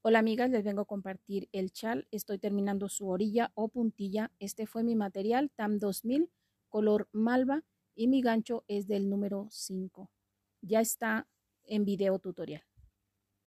Hola amigas, les vengo a compartir el chal. Estoy terminando su orilla o puntilla. Este fue mi material TAM 2000, color malva y mi gancho es del número 5. Ya está en video tutorial.